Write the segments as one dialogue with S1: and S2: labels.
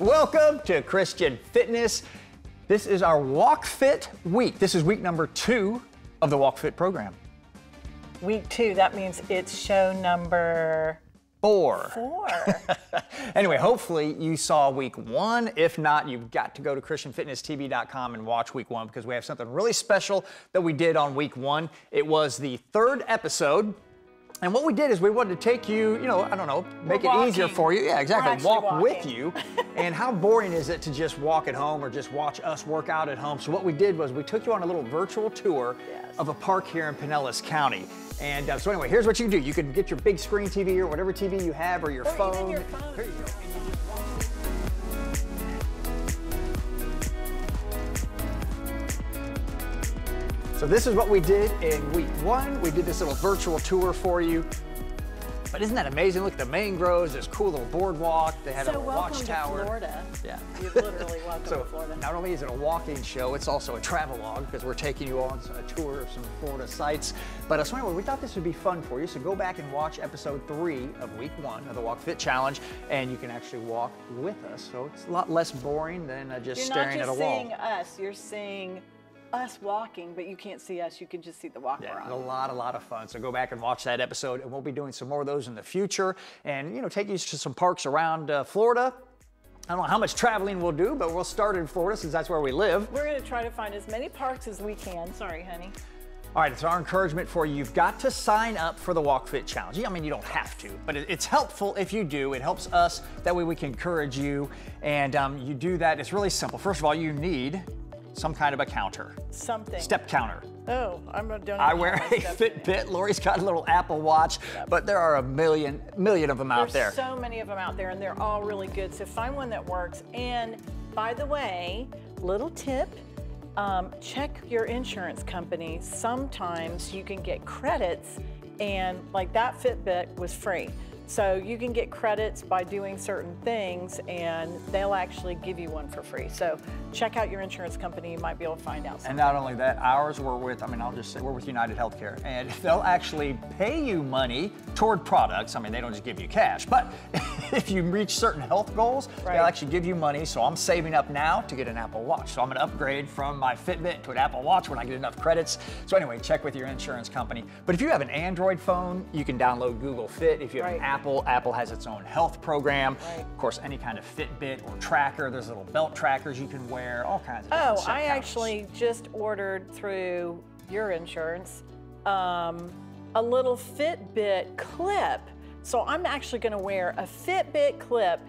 S1: Welcome to Christian Fitness. This is our Walk Fit week. This is week number two of the Walk Fit program.
S2: Week two, that means it's show number
S1: Four.
S2: four.
S1: Anyway, hopefully you saw week one. If not, you've got to go to ChristianFitnessTV.com and watch week one because we have something really special that we did on week one. It was the third episode. And what we did is we wanted to take you, you know, I don't know, make it easier for you. Yeah, exactly. Walk with you. and how boring is it to just walk at home or just watch us work out at home? So what we did was we took you on a little virtual tour
S2: Yes.
S1: of a park here in Pinellas County. And uh, so anyway, here's what you can do. You can get your big screen TV or whatever TV you have or your
S2: Or
S1: phone.
S2: even your phone.
S1: So this is what we did in week one. We did this little virtual tour for you. But isn't that amazing? Look at the mangroves, this cool little boardwalk. They had
S2: so
S1: a
S2: welcome
S1: watchtower.
S2: to Florida.
S1: Yeah.
S2: You're literally welcome
S1: So
S2: to Florida.
S1: not only is it a walking show, it's also a travelogue because we're taking you on a tour of some Florida sites. But uh, so anyway, we thought this would be fun for you. So go back and watch episode three of week one of the Walk Fit Challenge, and you can actually walk with us. So it's a lot less boring than uh, just
S2: You're
S1: staring
S2: not
S1: at a
S2: just
S1: wall.
S2: seeing us, you're seeing us walking, but you can't see us. You can just see the walk
S1: Yeah, a lot, a lot of fun. So go back and watch that episode, and we'll be doing some more of those in the future. And you know, take you to some parks around uh, Florida. I don't know how much traveling we'll do, but we'll start in Florida since that's where we live.
S2: We're going to try to find as many parks as we can. Sorry, honey.
S1: All right, it's our encouragement for you. You've got to sign up for the Walk Fit Challenge. I mean, you don't have to, but it's helpful if you do. It helps us. That way we can encourage you. And um, you do that. It's really simple. First of all, you need some kind of a counter,
S2: Something.
S1: step counter.
S2: Oh, I'm going to
S1: I wear a Fitbit. Lori's got a little Apple Watch, but there are a million, million of them out
S2: There's
S1: there.
S2: so many of them out there, and they're all really good. So find one that works. And by the way, little tip. Um, check your insurance company. Sometimes you can get credits, and like that Fitbit was free. So you can get credits by doing certain things, and they'll actually give you one for free. So check out your insurance company. You might be able to find out.
S1: And not only that, ours we're with, I mean, I'll just say we're with United Healthcare, and they'll actually pay you money toward products. I mean, they don't just give you cash, but if you reach certain health goals,
S2: Right.
S1: they'll actually give you money. So I'm saving up now to get an Apple Watch. So I'm gonna upgrade from my Fitbit to an Apple Watch when I get enough credits. So anyway, check with your insurance company. But if you have an Android phone, you can download Google Fit. If you have an Apple, Apple has its own health program.
S2: Right.
S1: Of course, any kind of Fitbit or tracker, there's little belt trackers you can wear, all kinds of
S2: Oh, I actually just ordered through your insurance um, a little Fitbit clip. So I'm actually going to wear a Fitbit clip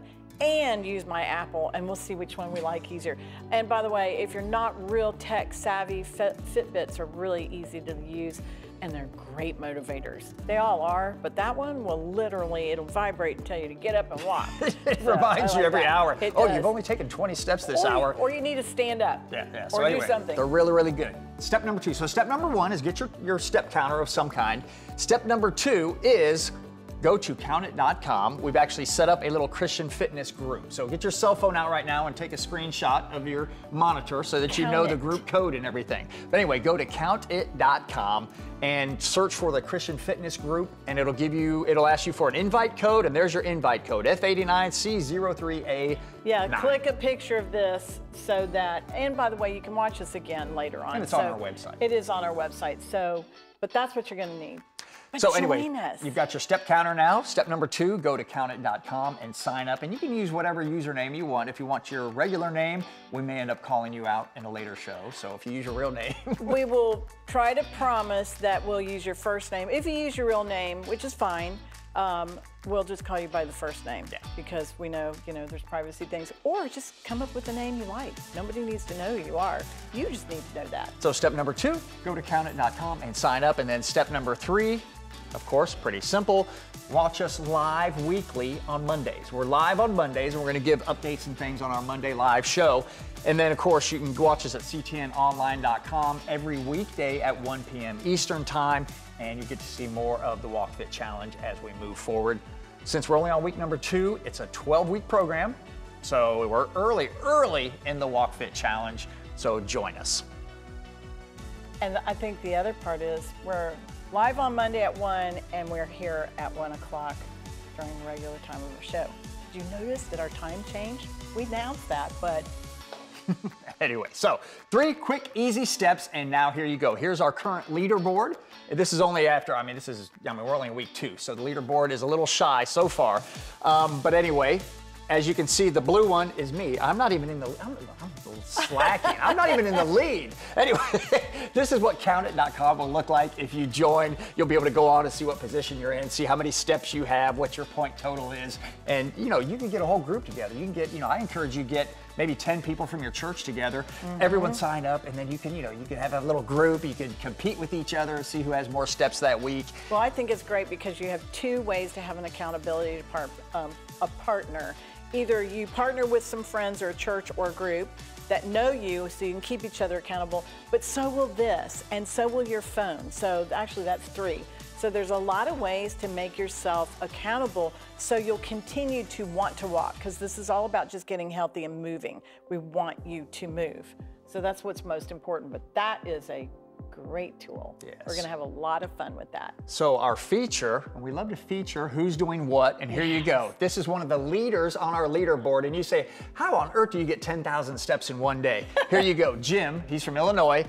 S2: and use my Apple, and we'll see which one we like easier. And by the way, if you're not real tech savvy, Fit- Fitbits are really easy to use. And they're great motivators. They all are, but that one will literally, it'll vibrate and tell you to get up and walk.
S1: It
S2: So,
S1: reminds
S2: I
S1: you every
S2: that.
S1: hour.
S2: It
S1: oh,
S2: does.
S1: you've only taken 20 steps this
S2: or,
S1: hour.
S2: Or you need to stand up.
S1: yeah, yeah. So
S2: or
S1: anyway,
S2: do something.
S1: they're really, really good. Step number two. So step number one is get your, your step counter of some kind. Step number two is go to countit.com. We've actually set up a little Christian fitness group. So get your cell phone out right now and take a screenshot of your monitor so that you know the group code and everything. But anyway, go to countit.com and search for the Christian fitness group and it'll give you, it'll ask you for an invite code and there's your invite code, F89C03A.
S2: Yeah,
S1: nine.
S2: click a picture of this so that, and by the way, you can watch this again later on.
S1: And it's on our website.
S2: It is on our website. So, but that's what you're going to need. But
S1: So anyway,
S2: us.
S1: you've got your step counter now. Step number two, go to countit.com and sign up. And you can use whatever username you want. If you want your regular name, we may end up calling you out in a later show. So if you use your real name,
S2: we will try to promise that we'll use your first name. If you use your real name, which is fine, um, we'll just call you by the first name
S1: Yeah.
S2: because we know, you know, there's privacy things. Or just come up with a name you like. Nobody needs to know who you are. You just need to know that.
S1: So step number two, go to countit.com and sign up. And then step number three, of course, pretty simple. Watch us live weekly on Mondays. We're live on Mondays and we're going to give updates and things on our Monday live show. And then, of course, you can watch us at ctnonline.com every weekday at 1 p.m. Eastern Time. And you get to see more of the Walk Fit Challenge as we move forward. Since we're only on week number two, it's a 12 week program. So we're early, early in the Walk Fit Challenge. So join us.
S2: And I think the other part is we're live on Monday at 1 and we're here at 1 o'clock during the regular time of our show. did you notice that our time changed? We announced that, but
S1: anyway, so three quick, easy steps, and now here you go. Here's our current leaderboard. This is only after, I mean, this is, I mean, we're only in week two, so the leaderboard is a little shy so far. Um, but anyway, as you can see, the blue one is me. I'm not even in the, I'm, I'm slacking. I'm not even in the lead. Anyway, this is what countit.com will look like. If you join, you'll be able to go on and see what position you're in, see how many steps you have, what your point total is. And, you know, you can get a whole group together. You can get, you know, I encourage you get maybe 10 people from your church together. Mm-hmm. Everyone sign up and then you can, you know, you can have a little group, you can compete with each other and see who has more steps that week.
S2: Well, I think it's great because you have two ways to have an accountability part, um, a partner either you partner with some friends or a church or a group that know you so you can keep each other accountable, but so will this, and so will your phone. So actually, that's three. So there's a lot of ways to make yourself accountable so you'll continue to want to walk because this is all about just getting healthy and moving. We want you to move. So that's what's most important, but that is a great tool. Yes. We're going to have a lot of fun with that.
S1: So our feature, and we love to feature who's doing what, and here yes. you go. This is one of the leaders on our leaderboard, and you say, how on earth do you get 10,000 steps in one day? here you go. Jim, he's from Illinois.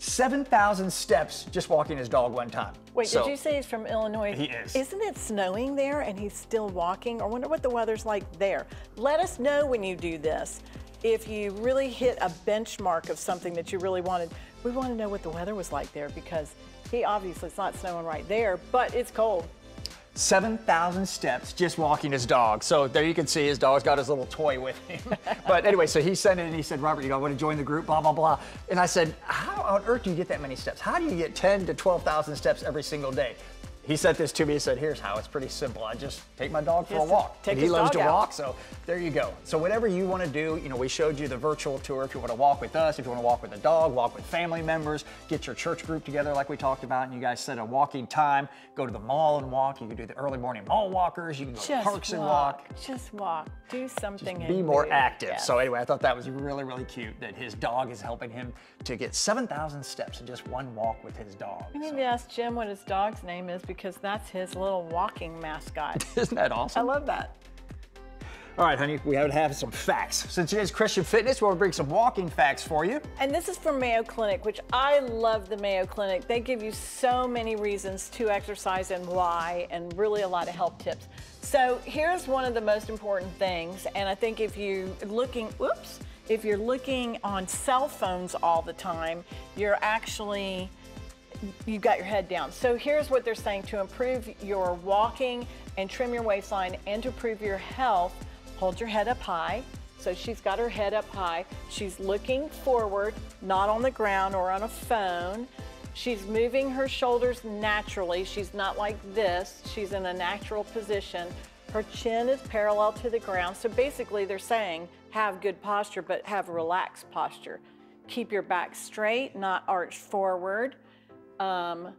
S1: 7,000 steps just walking his dog one time.
S2: Wait, so, did you say he's from Illinois?
S1: He is.
S2: Isn't it snowing there and he's still walking? I wonder what the weather's like there. Let us know when you do this. If you really hit a benchmark of something that you really wanted, we want to know what the weather was like there because he obviously it's not snowing right there, but it's cold.
S1: 7,000 steps just walking his dog. So there you can see his dog's got his little toy with him. but anyway, so he sent it and he said, Robert, you know, I want to join the group, blah, blah, blah. And I said, how on earth do you get that many steps? How do you get 10 to 12,000 steps every single day? He sent this to me. He said, "Here's how. It's pretty simple. I just take my dog for a walk.
S2: Take
S1: he loves to
S2: out.
S1: walk, so there you go. So whatever you want to do, you know, we showed you the virtual tour. If you want to walk with us, if you want to walk with a dog, walk with family members, get your church group together like we talked about, and you guys set a walking time. Go to the mall and walk. You can do the early morning mall walkers. You can go
S2: just
S1: to parks
S2: walk.
S1: and walk.
S2: Just walk. Do something.
S1: Just be more active. Yes. So anyway, I thought that was really really cute that his dog is helping him to get 7,000 steps in just one walk with his dog.
S2: I need so. to ask Jim what his dog's name is because that's his little walking mascot.
S1: Isn't that awesome?
S2: I love that.
S1: All right, honey, we have to have some facts. Since it is Christian Fitness, we'll bring some walking facts for you.
S2: And this is from Mayo Clinic, which I love the Mayo Clinic. They give you so many reasons to exercise and why, and really a lot of health tips. So here's one of the most important things, and I think if you are looking, whoops, if you're looking on cell phones all the time, you're actually you've got your head down. So here's what they're saying to improve your walking and trim your waistline and to improve your health, hold your head up high. So she's got her head up high. She's looking forward, not on the ground or on a phone. She's moving her shoulders naturally. She's not like this. She's in a natural position. Her chin is parallel to the ground. So basically, they're saying have good posture, but have relaxed posture. Keep your back straight, not arched forward. Um,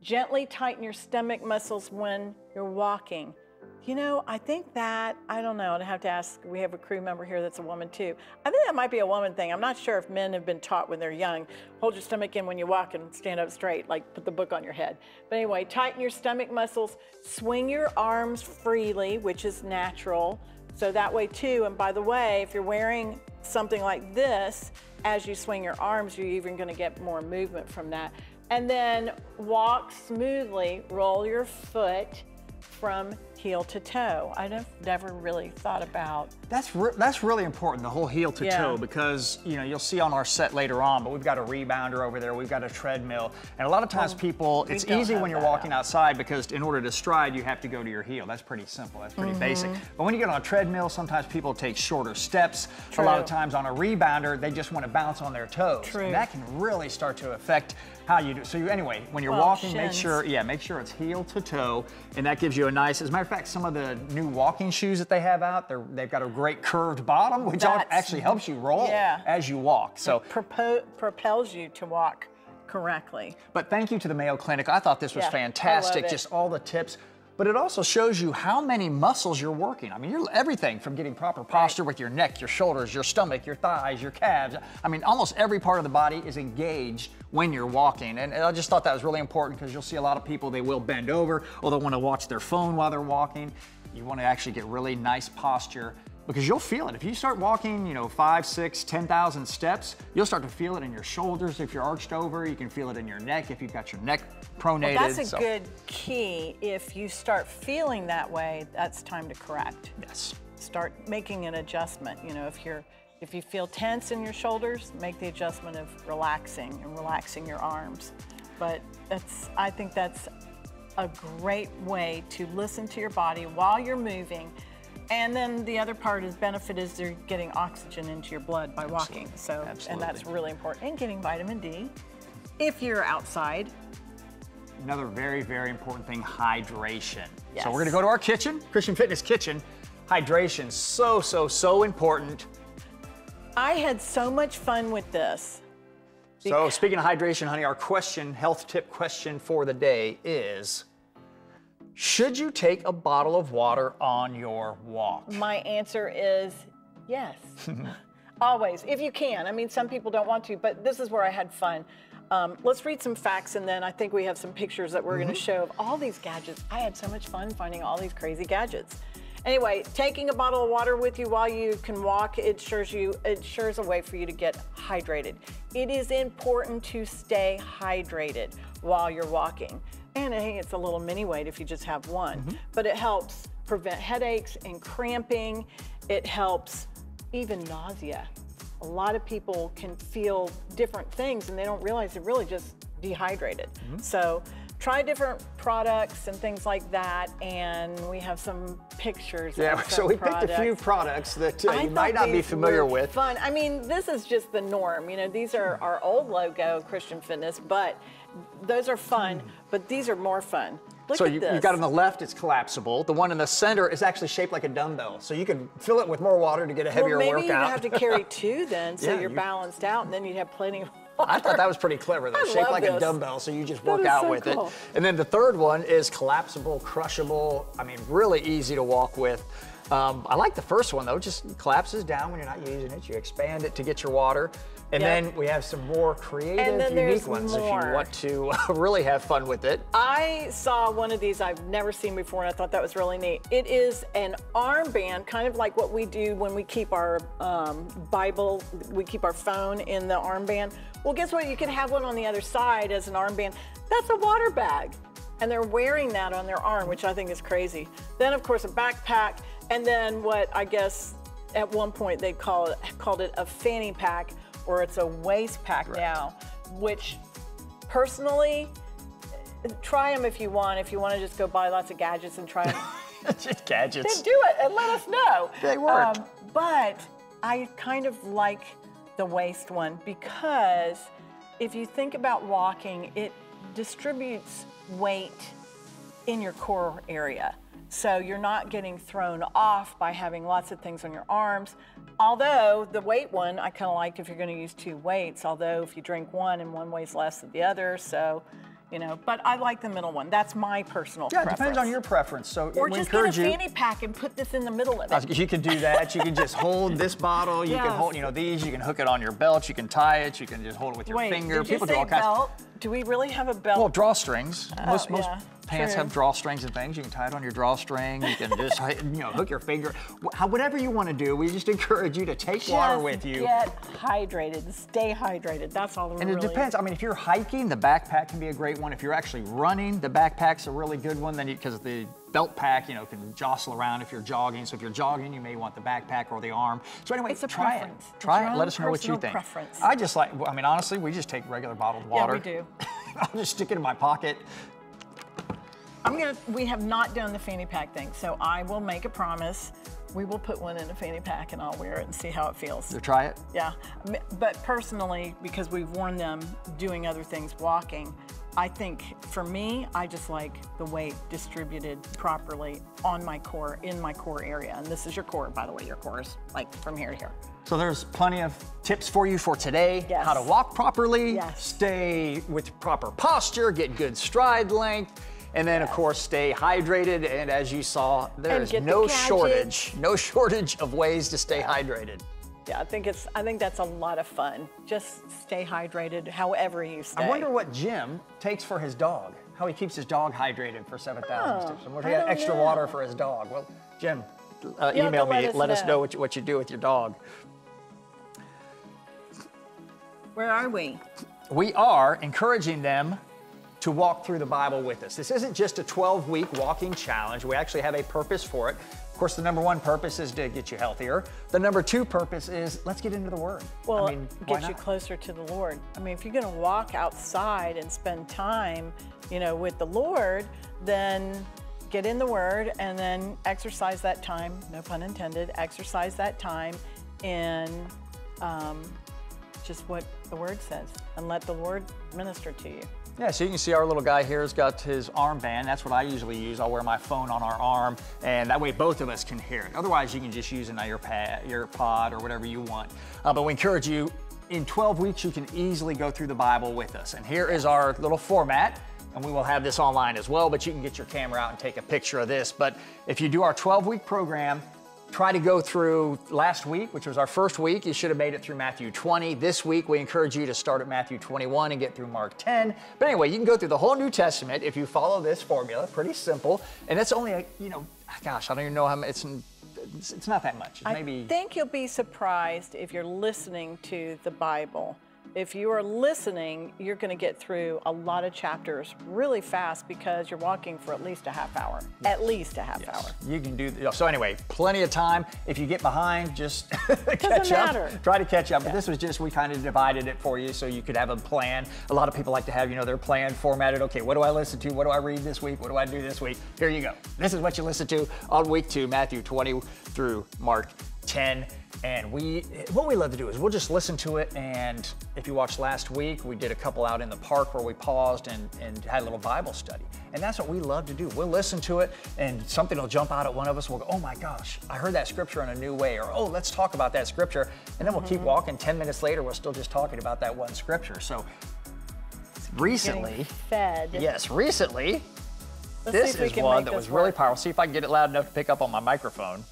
S2: gently tighten your stomach muscles when you're walking. You know, I think that, I don't know, I'd have to ask, we have a crew member here that's a woman too. I think that might be a woman thing. I'm not sure if men have been taught when they're young, hold your stomach in when you walk and stand up straight, like put the book on your head. But anyway, tighten your stomach muscles, swing your arms freely, which is natural. So that way too, and by the way, if you're wearing something like this, as you swing your arms, you're even gonna get more movement from that. And then walk smoothly, roll your foot from heel to toe. I've never really thought about.
S1: That's re that's really important, the whole heel to yeah. toe, because you know you'll see on our set later on, but we've got a rebounder over there, we've got a treadmill, and a lot of times well, people, it's easy when you're walking out. outside because in order to stride, you have to go to your heel. That's pretty simple. That's pretty mm -hmm. basic. But when you get on a treadmill, sometimes people take shorter steps. True. A lot of times on a rebounder, they just want to bounce on their toes.
S2: True.
S1: And that can really start to affect how you do. So you, anyway, when you're
S2: well,
S1: walking,
S2: shins.
S1: make sure, yeah, make sure it's heel to toe, and that gives you a nice. As a matter of fact, some of the new walking shoes that they have out, they've got a great curved bottom, which That's, actually helps you roll yeah. as you walk. So
S2: it propels you to walk correctly.
S1: But thank you to the Mayo Clinic. I thought this was
S2: yeah,
S1: fantastic. Just all the tips but it also shows you how many muscles you're working. I mean, you're everything from getting proper posture with your neck, your shoulders, your stomach, your thighs, your calves. I mean, almost every part of the body is engaged when you're walking. And, and I just thought that was really important because you'll see a lot of people, they will bend over or they'll want to watch their phone while they're walking. You want to actually get really nice posture because you'll feel it. If you start walking, you know, five, six, 10,000 steps, you'll start to feel it in your shoulders if you're arched over. You can feel it in your neck if you've got your neck pronated.
S2: Well, that's a
S1: so-
S2: good key. If you start feeling that way, that's time to correct.
S1: Yes.
S2: Start making an adjustment. You know, if you're if you feel tense in your shoulders, make the adjustment of relaxing and relaxing your arms. But that's I think that's a great way to listen to your body while you're moving. And then the other part is benefit is they're getting oxygen into your blood by walking. So Absolutely. and that's really important. And getting vitamin D if you're outside.
S1: Another very, very important thing, hydration.
S2: Yes.
S1: So we're gonna go to our kitchen, Christian Fitness Kitchen. Hydration, so, so, so important.
S2: I had so much fun with this.
S1: So speaking of hydration, honey, our question, health tip question for the day is, should you take a bottle of water on your walk?
S2: My answer is yes. Always, if you can. I mean, some people don't want to, but this is where I had fun. Um, let's read some facts, and then I think we have some pictures that we're going to show of all these gadgets. I had so much fun finding all these crazy gadgets. Anyway, taking a bottle of water with you while you can walk, it ensures you it ensures a way for you to get hydrated. It is important to stay hydrated while you're walking. And hey, it's a little mini weight if you just have one, but it helps prevent headaches and cramping. It helps even nausea. A lot of people can feel different things and they don't realize they're really just dehydrated. So try different products and things like that. And we have some pictures.
S1: Yeah,
S2: of
S1: so we picked a few
S2: products.
S1: products that uh, you might not be familiar with.
S2: Fun. I mean, this is just the norm. You know, these are our old logo, Christian Fitness, but those are fun. But these are more fun. Look
S1: So you,
S2: this.
S1: you got on the left, it's collapsible. The one in the center is actually shaped like a dumbbell. So you can fill it with more water to get a heavier
S2: well, maybe
S1: workout.
S2: you'd have to carry two then, so
S1: Yeah,
S2: you're
S1: you-
S2: balanced out, and then you'd have plenty of
S1: I thought that was pretty clever. Though.
S2: I
S1: shaped like a dumbbell, so you just work out
S2: so
S1: with
S2: cool.
S1: it. And then the third one is collapsible, crushable. I mean, really easy to walk with. Um, I like the first one though. it Just collapses down when you're not using it. You expand it to get your water. And
S2: Yep.
S1: then we have some more creative, unique ones if you want to really have fun with it.
S2: I saw one of these I've never seen before, and I thought that was really neat. It is an armband, kind of like what we do when we keep our um, Bible, we keep our phone in the armband. Well, guess what? You can have one on the other side as an armband. That's a water bag. And they're wearing that on their arm, which I think is crazy. Then, of course, a backpack, and then what I guess at one point they call it, called it a fanny pack, or it's a waist pack now, which personally, try them if you want. If you want to just go buy lots of gadgets and try them,
S1: just gadgets.
S2: do it and let us know. Um,
S1: They work.
S2: but I kind of like the waist one because if you think about walking, it distributes weight in your core area. So you're not getting thrown off by having lots of things on your arms. Although the weight one, I kind of like if you're going to use two weights. Although if you drink one and one weighs less than the other, so you know. But I like the middle one. That's my personal
S1: Yeah, it
S2: preference.
S1: depends on your preference. So
S2: Or
S1: we
S2: just get a
S1: encourage you.
S2: fanny pack and put this in the middle of it.
S1: Uh, you can do that. You can just hold this bottle. You can
S2: Yes.
S1: hold, you know, these. You can hook it on your belt. You can tie it. You can just hold it with your
S2: Wait,
S1: finger.
S2: did you
S1: People
S2: say
S1: do all kinds.
S2: belt? Do we really have a belt?
S1: Well, drawstrings. Uh, most most
S2: yeah,
S1: pants
S2: true.
S1: have drawstrings and things. You can tie it on your drawstring. You can just you know hook your finger. Whatever you want to do, we just encourage you to take water with you.
S2: Get hydrated. Stay hydrated. That's all.
S1: And it depends. I mean, if you're hiking, the backpack can be a great one. If you're actually running, the backpack's a really good one. Then because the belt pack, you know, can jostle around if you're jogging. So if you're jogging, you may want the backpack or the arm. So anyway,
S2: It's a
S1: try
S2: preference.
S1: it. Try
S2: your
S1: it. Let us know what you think.
S2: preference.
S1: I just like. I mean, honestly, we just take regular bottled water.
S2: Yeah,
S1: water.
S2: we do.
S1: I'll just stick it in my pocket.
S2: I'm gonna. We have not done the fanny pack thing, so I will make a promise. We will put one in a fanny pack, and I'll wear it and see how it feels.
S1: So try it.
S2: Yeah, but personally, because we've worn them doing other things, walking, I think for me, I just like the weight distributed properly on my core, in my core area. And this is your core, by the way. Your core is like from here to here.
S1: So there's plenty of tips for you for today.
S2: Yes.
S1: How to walk properly,
S2: Yes.
S1: stay with proper posture, get good stride length, and then of course stay hydrated. And as you saw, there
S2: And
S1: is
S2: get the
S1: no shortage, no shortage of ways to stay hydrated.
S2: Yeah, I think it's. I think that's a lot of fun. Just stay hydrated, however you stay.
S1: I wonder what Jim takes for his dog. how he keeps his dog hydrated for 7,000
S2: Oh,
S1: steps. And what
S2: I
S1: he got
S2: don't
S1: extra
S2: know.
S1: water for his dog. Well, Jim, uh, email
S2: to let
S1: me.
S2: us
S1: let us
S2: know.
S1: know what you, what you do with your dog.
S2: Where are we?
S1: we are encouraging them to walk through the Bible with us. This isn't just a 12 week walking challenge. We actually have a purpose for it. Of course, the number one purpose is to get you healthier. The number two purpose is let's get into the Word.
S2: Well,
S1: I mean,
S2: get you closer to the Lord. I mean, if you're going to walk outside and spend time, you know, with the Lord, then get in the Word and then exercise that time. No pun intended. Exercise that time in um, just what the Word says, and let the Lord minister to you.
S1: Yeah, so you can see our little guy here has got his armband. That's what I usually use. I'll wear my phone on our arm, and that way both of us can hear it. Otherwise, you can just use an earpad, earpod, or whatever you want. Uh, but we encourage you. In 12 weeks, you can easily go through the Bible with us. And here is our little format. And we will have this online as well, but you can get your camera out and take a picture of this. But if you do our 12 week program, try to go through last week, which was our first week. You should have made it through Matthew 20. This week, we encourage you to start at Matthew 21 and get through Mark 10. But anyway, you can go through the whole New Testament if you follow this formula. Pretty simple. And it's only, a, you know, gosh, I don't even know how much, it's, it's, it's not that much. It's maybe.
S2: I think you'll be surprised if you're listening to the Bible. If you are listening, you're going to get through a lot of chapters really fast because you're walking for at least a half hour. At least a half hour.
S1: You can do so. Anyway, plenty of time. If you get behind, just catch
S2: matter.
S1: up. Try to catch up. But this was just we kind of divided it for you so you could have a plan. A lot of people like to have you know their plan formatted. Okay, what do I listen to? What do I read this week? What do I do this week? Here you go. This is what you listen to on week two, Matthew 20 through Mark 10. And we, what we love to do is we'll just listen to it. And if you watched last week, we did a couple out in the park where we paused and, and had a little Bible study. And that's what we love to do. We'll listen to it and something will jump out at one of us. We'll go, oh my gosh, I heard that scripture in a new way. Or, oh, let's talk about that scripture. And then we'll keep walking. 10 minutes later, we're still just talking about that one scripture. So recently,
S2: fed.
S1: yes, recently,
S2: Let's
S1: this is one that was really powerful. See if I can get it loud enough to pick up on my microphone.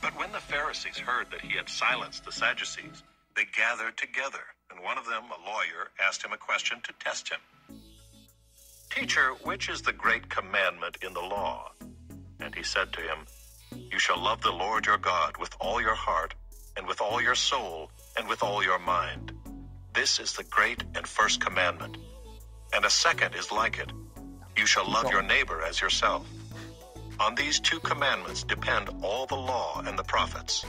S3: But when the Pharisees heard that he had silenced the Sadducees, they gathered together, and one of them, a lawyer, asked him a question to test him. Teacher, which is the great commandment in the law? And he said to him, You shall love the Lord your God with all your heart, and with all your soul, and with all your mind. This is the great and first commandment. And a second is like it You shall love your neighbor as yourself. On these two commandments depend all the law and the prophets.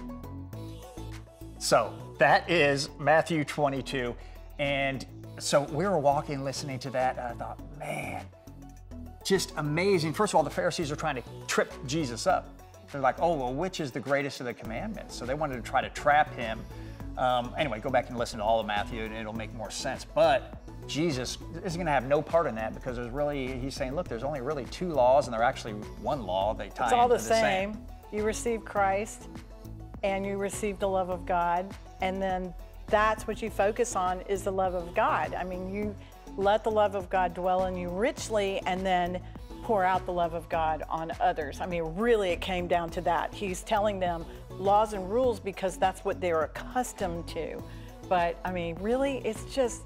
S1: So that is Matthew 22. And so we were walking, listening to that, and I thought, man, just amazing. First of all, the Pharisees are trying to trip Jesus up. They're like, oh, well, which is the greatest of the commandments? So they wanted to try to trap him. Um, anyway, go back and listen to all of Matthew, and it'll make more sense. But Jesus is going to have no part in that because there's really, he's saying, look, there's only really two laws, and they're actually one law. They tie
S2: It's all
S1: into
S2: the same. You receive Christ and you receive the love of God, and then that's what you focus on is the love of God. I mean, you let the love of God dwell in you richly and then pour out the love of God on others. I mean, really, it came down to that. He's telling them laws and rules because that's what they're accustomed to. But I mean, really, it's just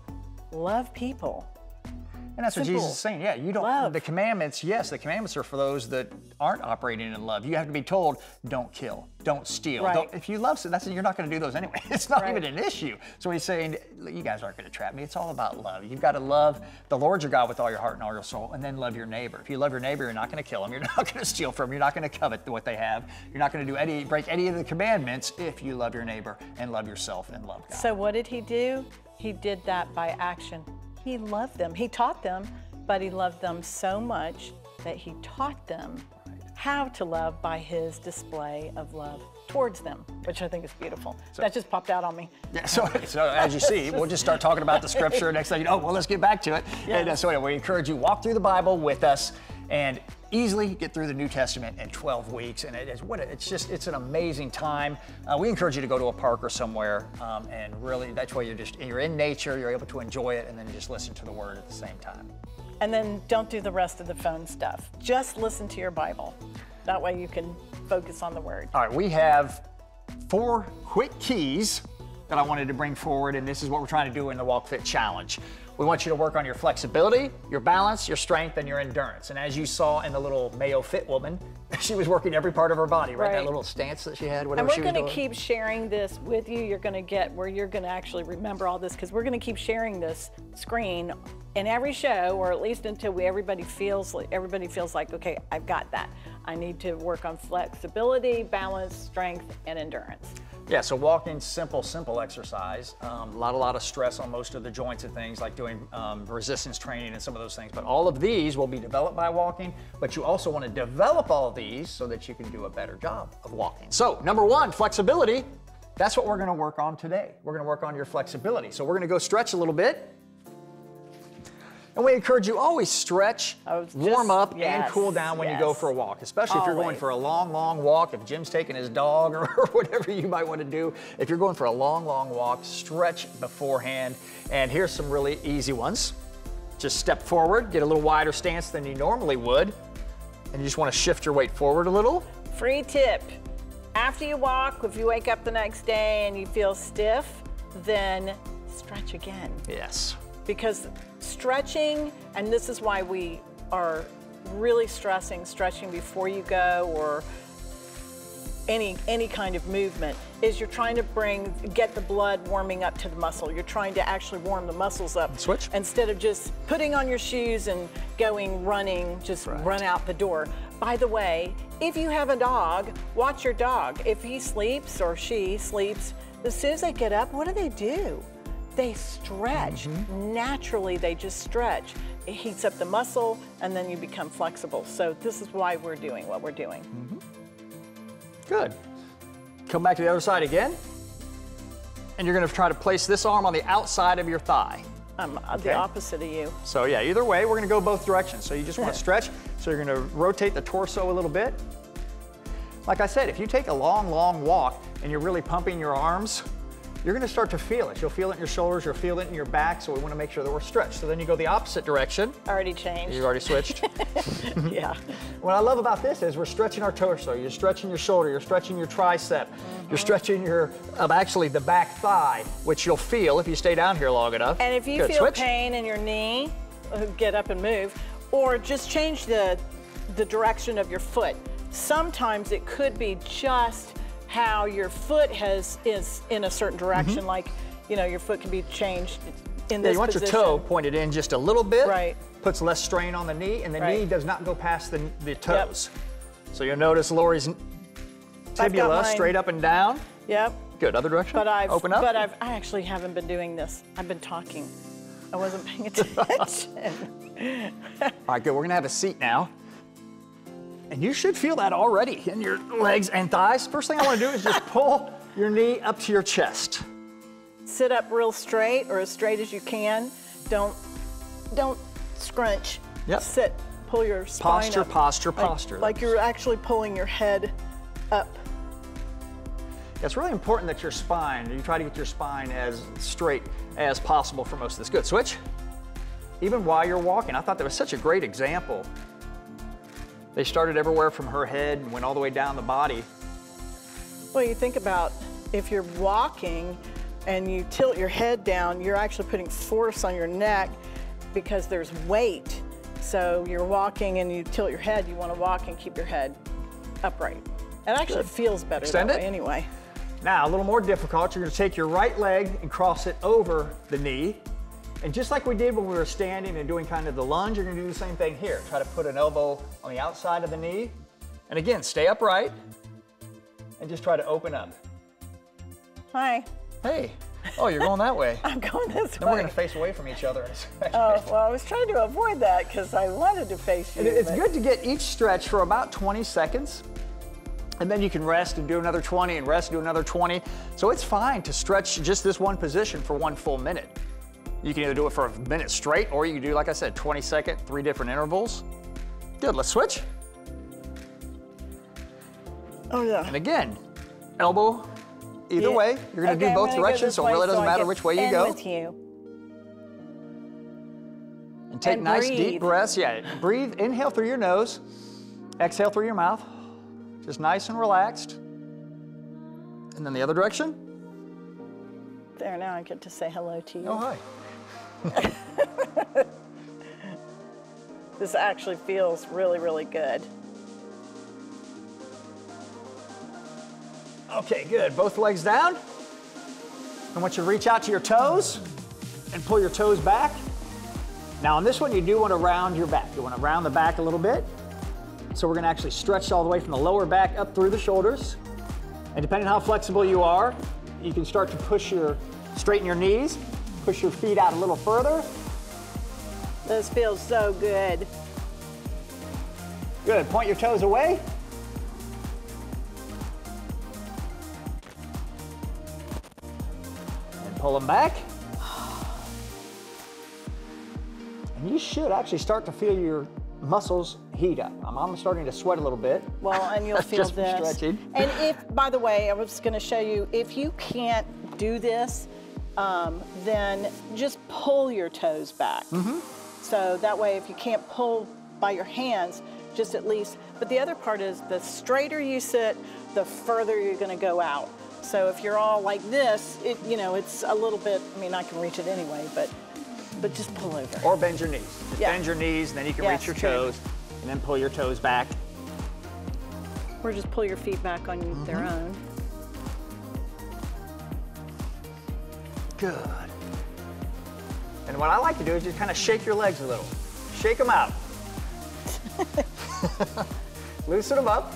S2: love people.
S1: And that's what Jesus is saying. Yeah, you don't.
S2: Love.
S1: The commandments, yes, the commandments are for those that aren't operating in love. You have to be told, don't kill, don't steal.
S2: Right.
S1: Don't, if you love, that's you're not going to do those anyway. It's not
S2: Right.
S1: even an issue. So he's saying, you guys aren't going to trap me. It's all about love. You've got to love the Lord your God with all your heart and all your soul, and then love your neighbor. If you love your neighbor, you're not going to kill him. You're not going to steal from him. You're not going to covet what they have. You're not going to do any break any of the commandments if you love your neighbor and love yourself and love God.
S2: So what did he do? He did that by action. He loved them. He taught them, but he loved them so much that he taught them how to love by his display of love towards them, which I think is beautiful. that just popped out on me.
S1: Yeah, so, so as you see, we'll just start talking about the scripture. Next thing you know, well, let's get back to it. And uh, so anyway, we encourage you walk through the Bible with us and easily get through the New Testament in 12 weeks. And it is what it's just it's an amazing time. Uh, we encourage you to go to a park or somewhere, um, and really that's why you're just you're in nature. You're able to enjoy it, and then just listen to the Word at the same time.
S2: And then don't do the rest of the phone stuff. Just listen to your Bible. That way you can focus on the word.
S1: All right, we have four quick keys that I wanted to bring forward, and this is what we're trying to do in the Walk Fit Challenge. We want you to work on your flexibility, your balance, your strength, and your endurance. And as you saw in the little Mayo Fit woman, she was working every part of her body, right? That little stance that she had,
S2: And
S1: whatever
S2: we're
S1: she was
S2: going to
S1: doing.
S2: keep sharing this with you. You're going to get where you're going to actually remember all this because we're going to keep sharing this screen in every show, or at least until we everybody feels like everybody feels like, okay, I've got that. I need to work on flexibility, balance, strength, and endurance.
S1: Yeah, so walking, simple, simple exercise. Um, a lot, a lot of stress on most of the joints and things like doing um, resistance training and some of those things. But all of these will be developed by walking. But you also want to develop all of these so that you can do a better job of walking. So number one, flexibility. That's what we're going to work on today. We're going to work on your flexibility. So we're going to go stretch a little bit. And we encourage you always stretch,
S2: I
S1: warm
S2: just-
S1: up, and cool down when you go for a walk, especially if you're going for a long, long walk. If Jim's taking his dog or, or whatever you might want to do, if you're going for a long, long walk, stretch beforehand. And here's some really easy ones. Just step forward, get a little wider stance than you normally would, and you just want to shift your weight forward a little.
S2: Free tip. After you walk, if you wake up the next day and you feel stiff, then stretch again.
S1: Yes.
S2: Because stretching, and this is why we are really stressing stretching before you go or any any kind of movement is you're trying to bring get the blood warming up to the muscle. You're trying to actually warm the muscles up.
S1: Switch.
S2: Instead of just putting on your shoes and going running, just run out the door. By the way, if you have a dog, watch your dog. If he sleeps or she sleeps, as soon as they get up, what do they do? They stretch. Naturally, they just stretch. It heats up the muscle and then you become flexible. So, this is why we're doing what we're doing.
S1: Good. Come back to the other side again. And you're going to try to place this arm on the outside of your thigh.
S2: I'm uh,
S1: Okay.
S2: the opposite of you.
S1: So yeah, either way, we're gonna go both directions. So you just wanna stretch. So you're gonna rotate the torso a little bit. Like I said, if you take a long, long walk and you're really pumping your arms, you're gonna start to feel it. You'll feel it in your shoulders, you'll feel it in your back, so we wanna make sure that we're stretched. So then you go the opposite direction.
S2: Already changed.
S1: You already switched.
S2: yeah.
S1: what I love about this is we're stretching our torso. You're stretching your shoulder, you're stretching your tricep, you're stretching your, um, actually the back thigh, which you'll feel if you stay down here long enough.
S2: And if you
S1: Good.
S2: feel
S1: Switch.
S2: pain in your knee, uh, get up and move, or just change the the direction of your foot. Sometimes it could be just how your foot has is in a certain direction. Mm-hmm. Like, you know, your foot can be changed in.
S1: Yeah,
S2: this
S1: you want
S2: position.
S1: your toe pointed in just a little bit.
S2: Right.
S1: Puts less strain on the knee, and the
S2: Right.
S1: knee does not go past the, the toes. So you'll notice Lori's tibia straight up and down.
S2: Yep.
S1: Good. Other direction.
S2: But I've
S1: open up.
S2: but I've I actually haven't been doing this. I've been talking. I wasn't paying attention.
S1: All right, good. We're gonna have a seat now. And you should feel that already in your legs and thighs. First thing I want to do is just pull your knee up to your chest.
S2: Sit up real straight or as straight as you can. Don't don't scrunch.
S1: Yep.
S2: Sit. Pull your spine
S1: Posture,
S2: up.
S1: posture,
S2: Like-
S1: posture.
S2: Like you're actually pulling your head up.
S1: It's really important that your spine, you try to get your spine as straight as possible for most of this. Good, switch. Even while you're walking, I thought that was such a great example. They started everywhere from her head and went all the way down the body.
S2: Well, you think about if you're walking and you tilt your head down, you're actually putting force on your neck because there's weight. So you're walking and you tilt your head, you want to walk and keep your head upright. It actually
S1: Good.
S2: feels better
S1: Extend
S2: that
S1: it.
S2: way anyway.
S1: Now, a little more difficult, you're gonna take your right leg and cross it over the knee. And just like we did when we were standing and doing kind of the lunge, you're gonna do the same thing here. Try to put an elbow on the outside of the knee. And again, stay upright and just try to open up.
S2: Hi,
S1: Hey, oh, you're going that way.
S2: I'm going this way.
S1: Then we're gonna face away from each other in a second.
S2: Oh, well, I was trying to avoid that because I wanted to face you.
S1: And it's
S2: but-
S1: good to get each stretch for about 20 seconds. And then you can rest and do another 20 and rest, do another 20. So it's fine to stretch just this one position for one full minute. You can either do it for a minute straight or you can do, like I said, 20 second, three different intervals. Good, let's switch.
S2: Oh, yeah.
S1: And again, elbow either
S2: Yeah.
S1: way. You're gonna
S2: Okay,
S1: do both
S2: gonna
S1: directions, so it really doesn't
S2: I
S1: matter which way you go.
S2: with you.
S1: And take
S2: And
S1: nice deep
S2: breathe.
S1: breaths. Yeah, breathe, inhale through your nose, exhale through your mouth. Just nice and relaxed. And then the other direction.
S2: There, now I get to say hello to you.
S1: Oh, hi.
S2: This actually feels really, really good.
S1: Okay, good. Both legs down. I want you to reach out to your toes and pull your toes back. Now on this one, you do want to round your back. You want to round the back a little bit. So we're going to actually stretch all the way from the lower back up through the shoulders. And depending on how flexible you are, you can start to push your, straighten your knees, push your feet out a little further.
S2: This feels so good.
S1: Good. Point your toes away. And pull them back. And you should actually start to feel your muscles heat up. I'm, I'm starting to sweat a little bit.
S2: Well, and you'll feel
S1: Just
S2: this.
S1: stretching.
S2: And if, by the way, I was going to show you, if you can't do this, um, then just pull your toes back.
S1: Mm-hmm.
S2: So that way, if you can't pull by your hands, just at least. But the other part is the straighter you sit, the further you're going to go out. So if you're all like this, it you know it's a little bit. I mean, I can reach it anyway, but but just pull over.
S1: Or bend your knees. Just
S2: Yeah.
S1: bend your knees, and then you can
S2: Yes,
S1: reach your
S2: true.
S1: toes, and then pull your toes back.
S2: Or just pull your feet back on their
S1: Mm-hmm.
S2: own.
S1: Good. And what I like to do is just kind of shake your legs a little. Shake them out. Loosen them up,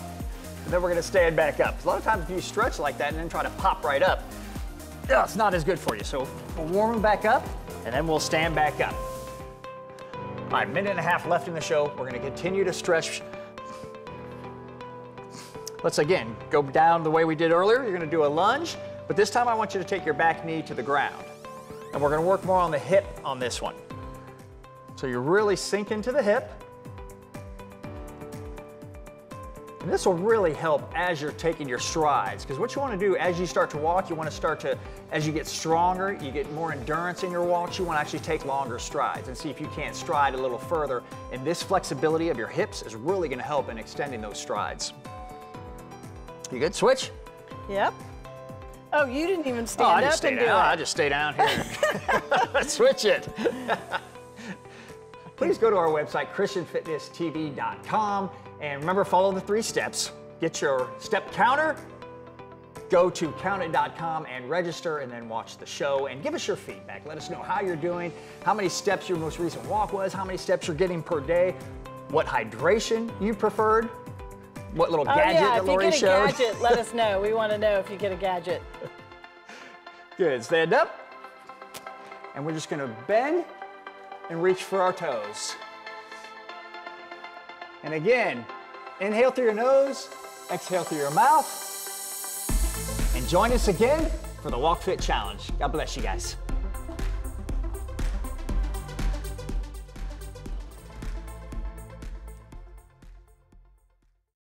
S1: and then we're gonna stand back up. A lot of times if you stretch like that and then try to pop right up, it's not as good for you. So we'll warm them back up, and then we'll stand back up. All right, minute and a half left in the show. We're gonna continue to stretch. Let's again go down the way we did earlier. You're gonna do a lunge, but this time I want you to take your back knee to the ground. And we're gonna work more on the hip on this one. So you're really sinking to the hip. And this will really help as you're taking your strides. Because what you want to do as you start to walk, you want to start to, as you get stronger, you get more endurance in your walks, you want to actually take longer strides and see if you can't stride a little further. And this flexibility of your hips is really going to help in extending those strides. You good? Switch?
S2: Yep. Oh, you didn't even
S1: Oh,
S2: stand
S1: I
S2: up
S1: just stay
S2: and do
S1: down. I just stay down here. Switch it. Please go to our website, ChristianFitnessTV.com, and remember, follow the three steps. Get your step counter, go to countit.com and register, and then watch the show and give us your feedback. Let us know how you're doing, how many steps your most recent walk was, how many steps you're getting per day, what hydration you preferred, what little
S2: Oh
S1: gadget
S2: yeah,
S1: that
S2: if you
S1: Lori
S2: get a
S1: showed.
S2: gadget, let us know. We want to know if you get a gadget.
S1: Good, stand up. And we're just gonna bend and reach for our toes. And again, inhale through your nose, exhale through your mouth. And join us again for the Walk Fit Challenge. God bless you guys.